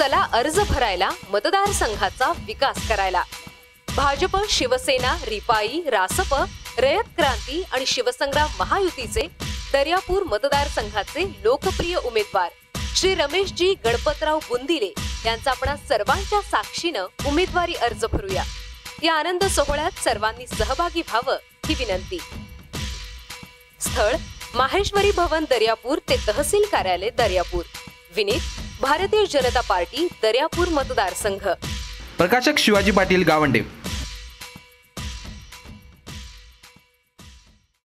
चला अर्ज भरायला मतदारसंघाचा विकास करायला. भाजप शिवसेना रिपाई रासप रयत क्रांती आणि शिवसंग्राम महायुतीचे दर्यापूर मतदारसंघाचे लोकप्रिय उमेदवार श्री रमेशजी गणपतराव बुंदिले यांचा आपण सर्वांच्या साक्षीनं उमेदवारी अर्ज भरूया. या आनंद सोहळ्यात सर्वांनी सहभागी व्हावं ही विनंती. स्थळ माहेश्वरी भवन दर्यापूर ते तहसील कार्यालय दर्यापूर. विनीत भारतीय जनता पार्टी दर्यापूर मतदारसंघ. प्रकाशक शिवाजी पाटील गावंडे.